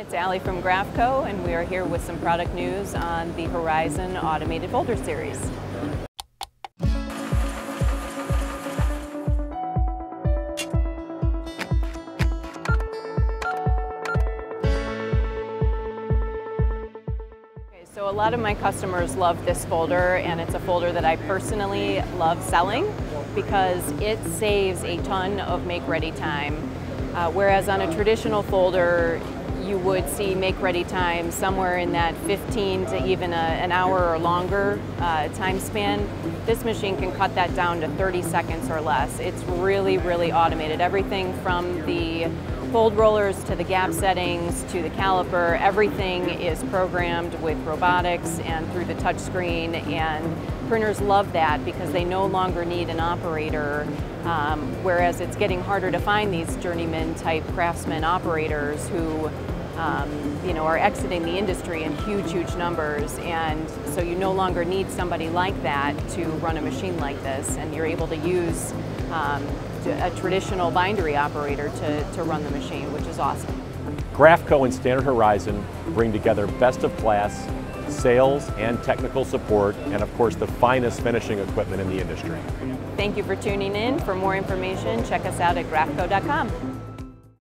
it's Allie from Graphco, and we are here with some product news on the Horizon Automated Folder Series. So a lot of my customers love this folder and it's a folder that I personally love selling because it saves a ton of make ready time. Uh, whereas on a traditional folder, you would see make ready time somewhere in that 15 to even a, an hour or longer uh, time span. This machine can cut that down to 30 seconds or less. It's really, really automated. Everything from the fold rollers to the gap settings to the caliper, everything is programmed with robotics and through the touch screen and printers love that because they no longer need an operator um, whereas it's getting harder to find these journeyman type craftsman operators who um, you know, are exiting the industry in huge, huge numbers, and so you no longer need somebody like that to run a machine like this, and you're able to use um, a traditional bindery operator to, to run the machine, which is awesome. Graphco and Standard Horizon bring together best of class sales and technical support, and of course the finest finishing equipment in the industry. Thank you for tuning in. For more information, check us out at graphco.com.